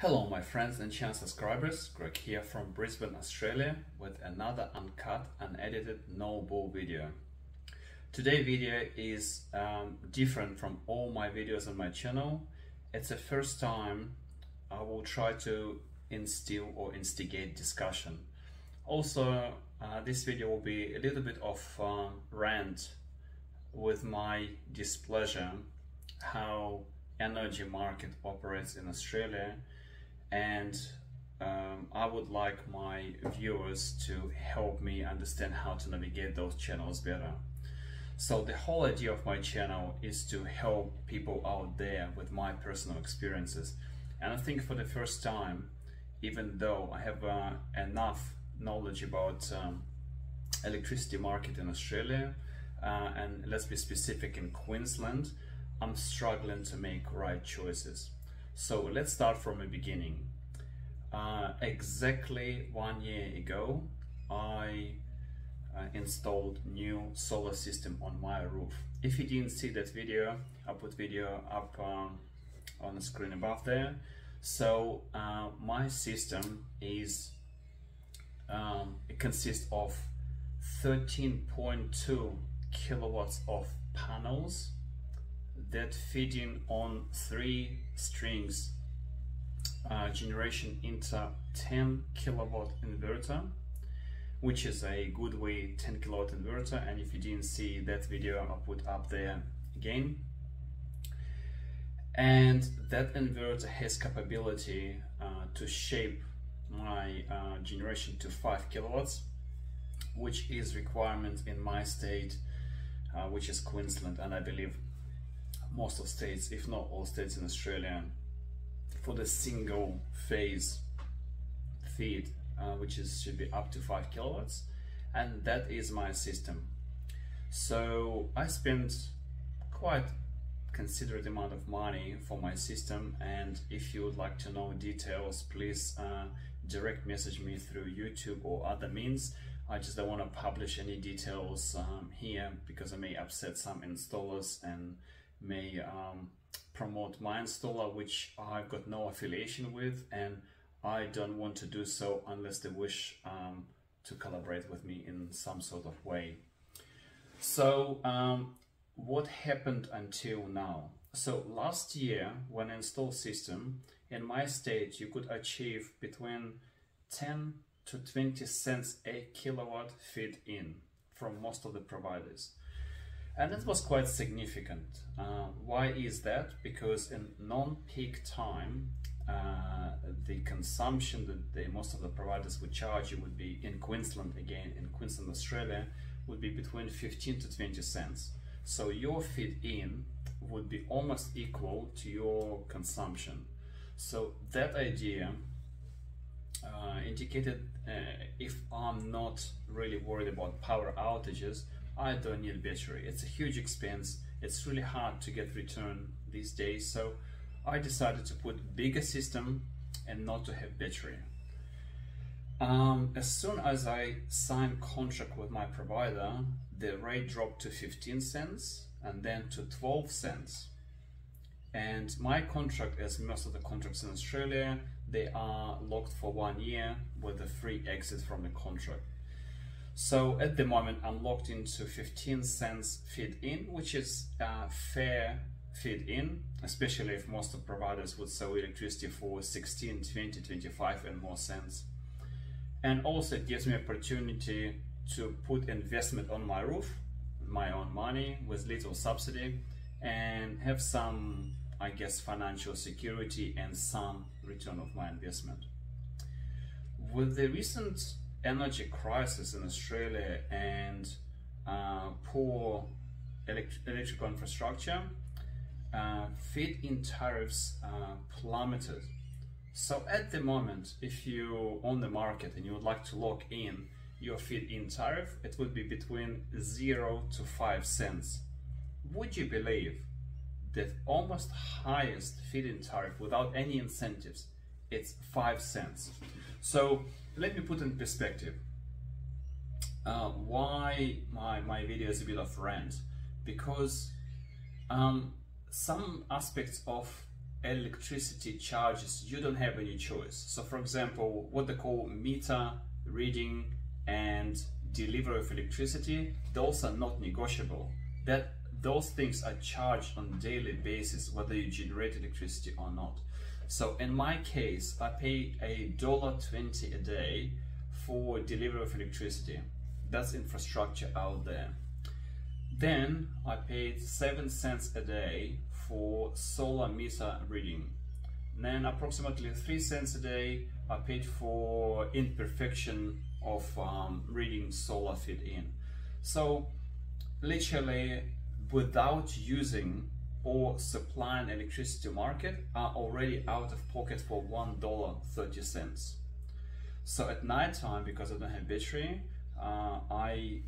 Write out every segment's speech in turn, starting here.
Hello my friends and channel subscribers, Greg here from Brisbane, Australia with another uncut, unedited, no bull video. Today video is um, different from all my videos on my channel. It's the first time I will try to instill or instigate discussion. Also, uh, this video will be a little bit of um, rant with my displeasure how energy market operates in Australia and um, I would like my viewers to help me understand how to navigate those channels better. So the whole idea of my channel is to help people out there with my personal experiences. And I think for the first time, even though I have uh, enough knowledge about um, electricity market in Australia, uh, and let's be specific in Queensland, I'm struggling to make right choices. So let's start from the beginning. Uh, exactly one year ago, I uh, installed new solar system on my roof. If you didn't see that video, I'll put video up um, on the screen above there. So uh, my system is, um, it consists of 13.2 kilowatts of panels that feeding on three strings. Uh, generation into 10 kilowatt inverter which is a good way 10 kilowatt inverter. And if you didn't see that video I'll put up there again. And that inverter has capability uh, to shape my uh, generation to 5 kilowatts which is requirement in my state uh, which is Queensland. And I believe most of states, if not all states in Australia, for the single phase feed, uh, which is should be up to five kilowatts, and that is my system. So I spent quite considerate amount of money for my system and if you would like to know details please uh, direct message me through YouTube or other means I just don't want to publish any details um, here because I may upset some installers and may um, promote my installer which I've got no affiliation with and I don't want to do so unless they wish um, to collaborate with me in some sort of way. So um, what happened until now? So last year when I installed system in my state you could achieve between 10 to 20 cents a kilowatt feed in from most of the providers and that was quite significant. Uh, why is that? Because in non-peak time, uh, the consumption that most of the providers would charge you would be in Queensland again, in Queensland, Australia, would be between 15 to 20 cents. So your feed in would be almost equal to your consumption. So that idea uh, indicated uh, if I'm not really worried about power outages, I don't need battery. It's a huge expense. It's really hard to get return these days. So I decided to put bigger system and not to have battery. Um, as soon as I signed contract with my provider, the rate dropped to 15 cents and then to 12 cents. And my contract, as most of the contracts in Australia, they are locked for one year with a free exit from the contract. So at the moment, I'm locked into 15 cents feed in, which is a fair feed in, especially if most of providers would sell electricity for 16, 20, 25 and more cents. And also it gives me opportunity to put investment on my roof, my own money with little subsidy and have some, I guess, financial security and some return of my investment. With the recent energy crisis in Australia and uh, poor elect electrical infrastructure, uh, feed-in tariffs uh, plummeted. So at the moment, if you're on the market and you would like to lock in your feed-in tariff, it would be between 0 to 5 cents. Would you believe that almost highest feed-in tariff without any incentives, it's 5 cents. So let me put in perspective uh, why my, my video is a bit of rant because um, some aspects of electricity charges, you don't have any choice. So for example, what they call meter reading and delivery of electricity, those are not negotiable. That those things are charged on daily basis, whether you generate electricity or not. So in my case, I pay a dollar twenty a day for delivery of electricity. That's infrastructure out there. Then I paid seven cents a day for solar meter reading. Then approximately three cents a day I paid for imperfection of um, reading solar feed in. So literally without using or supplying electricity market are already out of pocket for $1.30. So at night time, because I don't have battery, uh, I,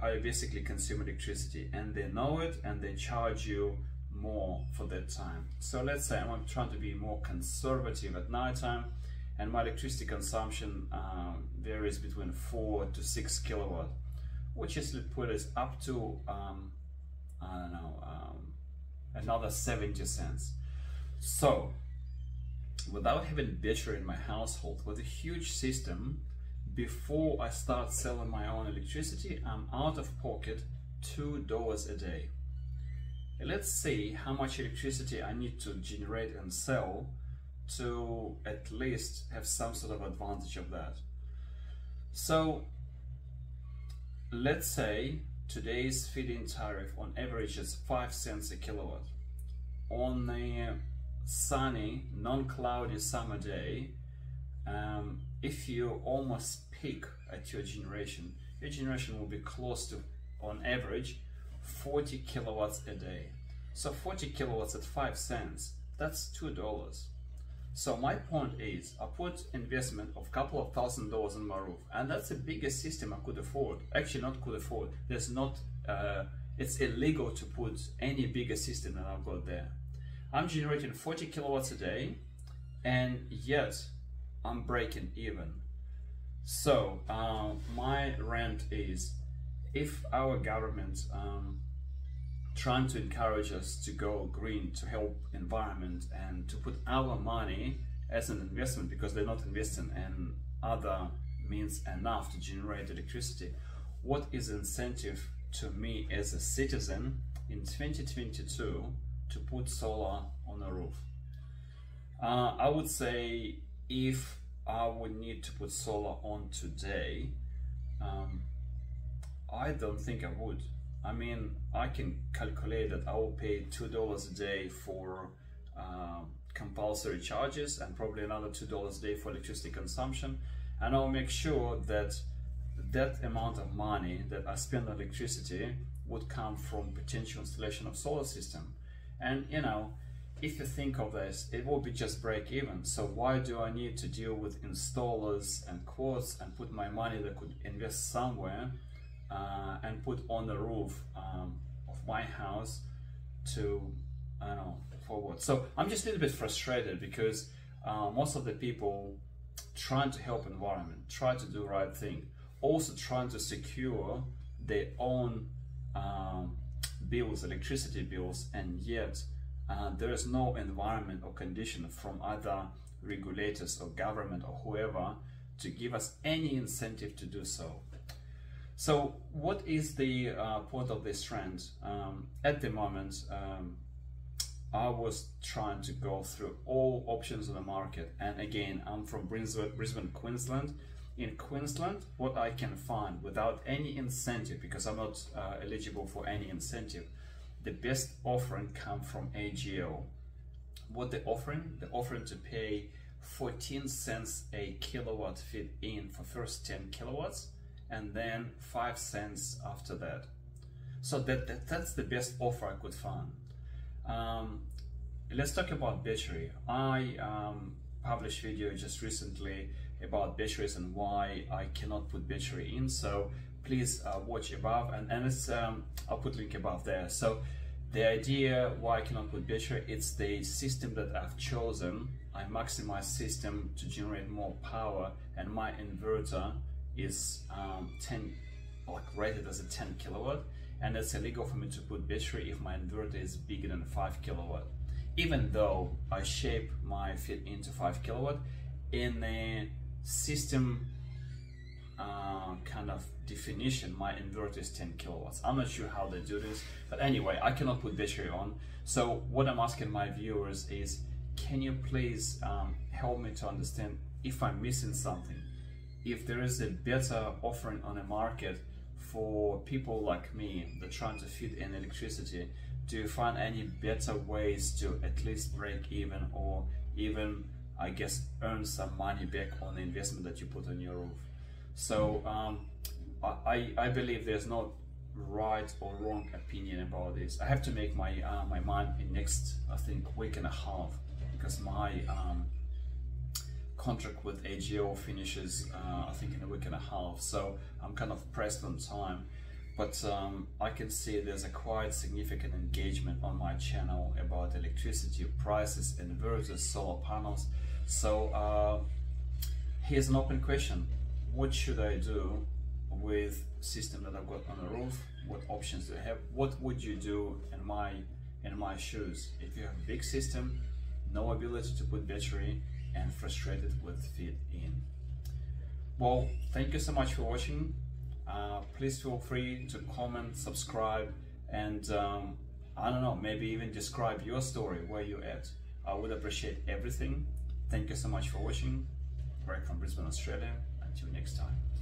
I basically consume electricity and they know it and they charge you more for that time. So let's say I'm trying to be more conservative at night time and my electricity consumption um, varies between 4 to 6 kilowatt, which is put us up to, um, I don't know, um, another 70 cents. So, without having battery in my household, with a huge system, before I start selling my own electricity, I'm out of pocket $2 a day. Let's see how much electricity I need to generate and sell to at least have some sort of advantage of that. So let's say today's feed-in tariff on average is 5 cents a kilowatt. On a sunny, non-cloudy summer day, um, if you almost peak at your generation, your generation will be close to, on average, 40 kilowatts a day. So 40 kilowatts at 5 cents, that's $2. So my point is, I put investment of couple of thousand dollars on my roof, and that's the biggest system I could afford. Actually, not could afford. There's not. Uh, it's illegal to put any bigger system than I've got there. I'm generating 40 kilowatts a day, and yet I'm breaking even. So uh, my rant is, if our government um, trying to encourage us to go green to help environment and to put our money as an investment because they're not investing in other means enough to generate electricity what is incentive to me as a citizen in 2022 to put solar on a roof. Uh, i would say if i would need to put solar on today um, i don't think i would. I mean, I can calculate that I will pay two dollars a day for uh, compulsory charges and probably another two dollars a day for electricity consumption, and I'll make sure that that amount of money that I spend on electricity would come from potential installation of solar system. And you know, if you think of this, it will be just break even. So why do I need to deal with installers and quotes and put my money that could invest somewhere uh, and put on the roof um, of my house to I don't know forward. So I'm just a little bit frustrated because uh, most of the people trying to help environment, try to do right thing, also trying to secure their own um, bills, electricity bills, and yet uh, there is no environment or condition from other regulators or government or whoever to give us any incentive to do so. So what is the uh, point of this trend? Um, at the moment, um, I was trying to go through all options on the market. And again, I'm from Brisbane, Brisbane, Queensland. In Queensland, what I can find without any incentive, because I'm not uh, eligible for any incentive, the best offering come from AGL. What they're offering? They're offering to pay 14 cents a kilowatt feed in for first 10 kilowatts and then five cents after that. So that, that that's the best offer I could find. Um, let's talk about battery. I um, published video just recently about batteries and why I cannot put battery in. So please uh, watch above and, and it's, um, I'll put link above there. So the idea why I cannot put battery, it's the system that I've chosen. I maximize system to generate more power and my inverter is um, 10, like rated as a 10 kilowatt, and it's illegal for me to put battery if my inverter is bigger than 5 kilowatt. even though I shape my fit into 5 kilowatt in the system uh, kind of definition my inverter is 10 kilowatts. I'm not sure how they do this but anyway I cannot put battery on. So what I'm asking my viewers is can you please um, help me to understand if I'm missing something? If there is a better offering on the market for people like me that trying to feed in electricity do you find any better ways to at least break even or even I guess earn some money back on the investment that you put on your roof. So um, I, I believe there's no right or wrong opinion about this. I have to make my uh, my mind in next I think week and a half because my um, contract with AGO finishes uh, I think in a week and a half. So I'm kind of pressed on time but um, I can see there's a quite significant engagement on my channel about electricity prices, and inverters, solar panels. So uh, here's an open question. What should I do with system that I've got on the roof? What options do I have? What would you do in my in my shoes? If you have a big system, no ability to put battery and frustrated with fit in. Well, thank you so much for watching. Uh, please feel free to comment, subscribe, and um, I don't know, maybe even describe your story, where you're at. I would appreciate everything. Thank you so much for watching. Greg from Brisbane, Australia. Until next time.